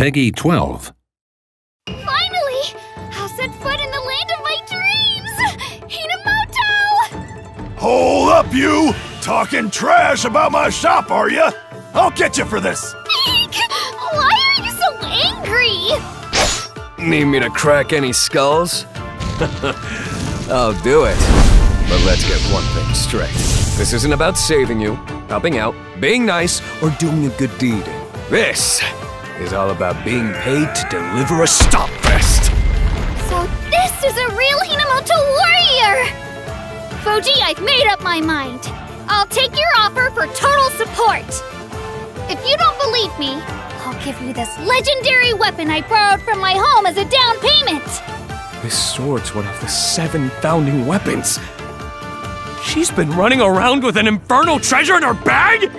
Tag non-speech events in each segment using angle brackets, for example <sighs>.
Peggy 12. Finally! I'll set foot in the land of my dreams! Hinomoto! Hold up, you! Talking trash about my shop, are you? I'll get you for this! Eek! Why are you so angry? Need me to crack any skulls? <laughs> I'll do it. But let's get one thing straight. This isn't about saving you, helping out, being nice, or doing a good deed. This is all about being paid to deliver a stop fest. So this is a real Hinomoto warrior! Fuji, I've made up my mind. I'll take your offer for total support. If you don't believe me, I'll give you this legendary weapon I borrowed from my home as a down payment. This sword's one of the seven founding weapons. She's been running around with an infernal treasure in her bag?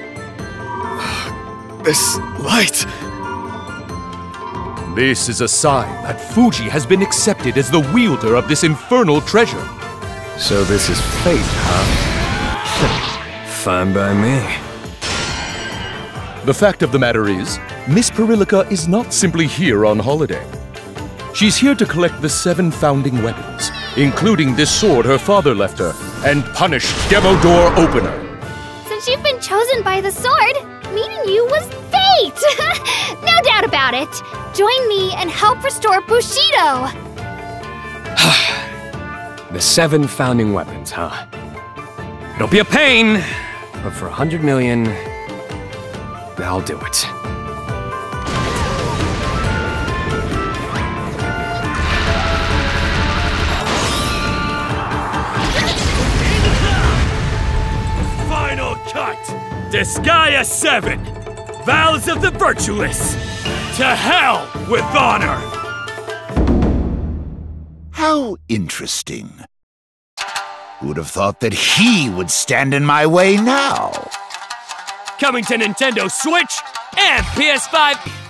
this light. This is a sign that Fuji has been accepted as the wielder of this infernal treasure. So this is fate, huh? Fine by me. The fact of the matter is, Miss Pirilika is not simply here on holiday. She's here to collect the seven founding weapons, including this sword her father left her, and punish Demmodore Opener. Since you've been chosen by the sword, meeting you was fate! <laughs> no doubt about it. Join me and help restore Bushido. <sighs> The seven founding weapons, huh? It'll be a pain, but for a hundred million, I'll do it. Final cut! Disgaea 7! Vows of the Virtueless! To hell with honor! How interesting. Who'd have thought that he would stand in my way now? Coming to Nintendo Switch and PS5